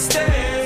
stay